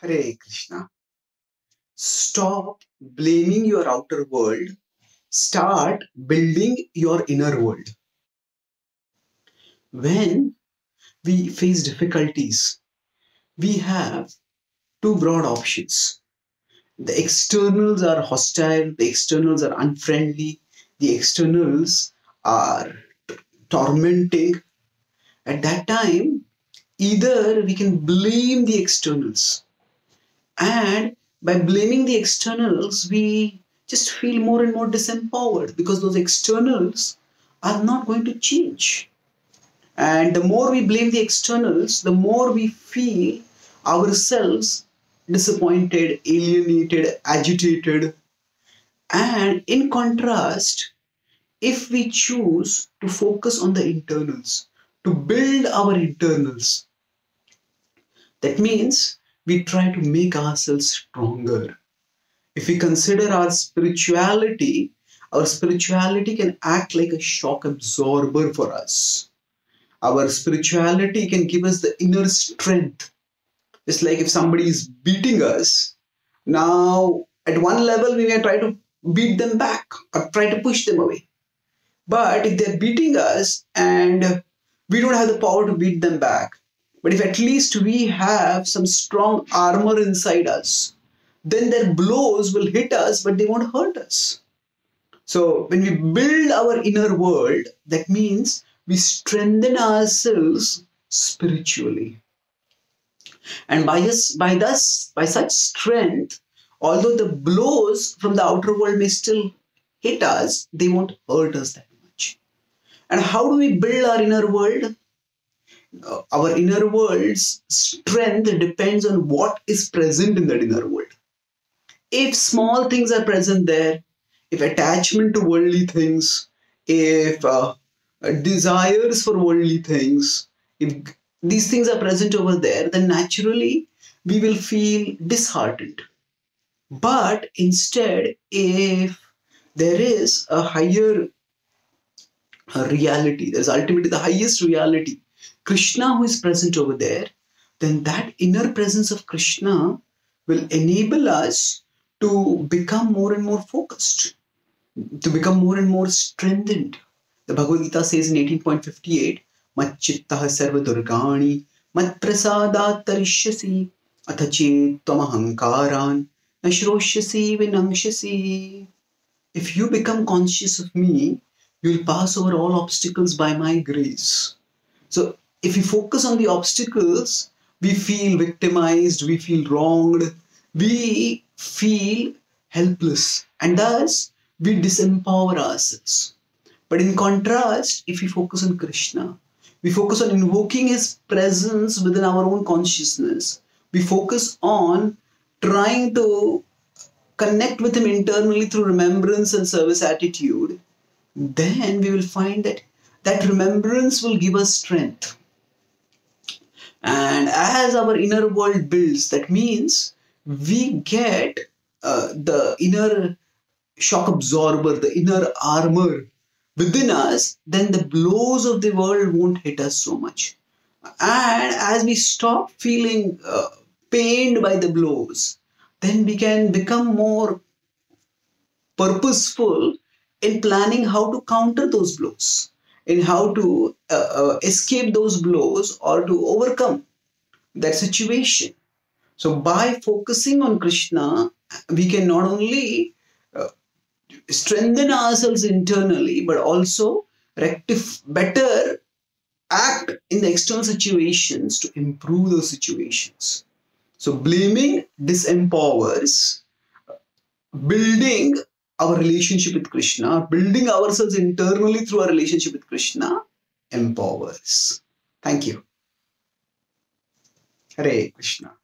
Hare Krishna. Stop blaming your outer world. Start building your inner world. When we face difficulties, we have two broad options. The externals are hostile, the externals are unfriendly, the externals are tormenting. At that time, either we can blame the externals and by blaming the externals, we just feel more and more disempowered because those externals are not going to change. And the more we blame the externals, the more we feel ourselves disappointed, alienated, agitated. And in contrast, if we choose to focus on the internals, to build our internals, that means we try to make ourselves stronger. If we consider our spirituality, our spirituality can act like a shock absorber for us. Our spirituality can give us the inner strength. It's like if somebody is beating us, now at one level we may try to beat them back or try to push them away. But if they're beating us and we don't have the power to beat them back, but if at least we have some strong armor inside us, then their blows will hit us, but they won't hurt us. So when we build our inner world, that means we strengthen ourselves spiritually. And by us, by thus, by such strength, although the blows from the outer world may still hit us, they won't hurt us that much. And how do we build our inner world? Uh, our inner world's strength depends on what is present in that inner world. If small things are present there, if attachment to worldly things, if uh, desires for worldly things, if these things are present over there, then naturally we will feel disheartened. But instead, if there is a higher uh, reality, there's ultimately the highest reality Krishna who is present over there, then that inner presence of Krishna will enable us to become more and more focused, to become more and more strengthened. The Bhagavad Gita says in 18.58, Machittaha sarva durgani mat prasadat tarishyasi atha twamahankaran nashroshyasi vinamshyasi. If you become conscious of me, you will pass over all obstacles by my grace. So if we focus on the obstacles, we feel victimized, we feel wronged, we feel helpless, and thus we disempower ourselves. But in contrast, if we focus on Krishna, we focus on invoking His presence within our own consciousness, we focus on trying to connect with Him internally through remembrance and service attitude, then we will find that that remembrance will give us strength and as our inner world builds, that means we get uh, the inner shock absorber, the inner armor within us, then the blows of the world won't hit us so much. And as we stop feeling uh, pained by the blows, then we can become more purposeful in planning how to counter those blows in how to uh, uh, escape those blows or to overcome that situation. So, by focusing on Krishna, we can not only uh, strengthen ourselves internally, but also rectify better act in the external situations to improve those situations. So, blaming disempowers, building our relationship with Krishna, building ourselves internally through our relationship with Krishna empowers. Thank you. Hare Krishna.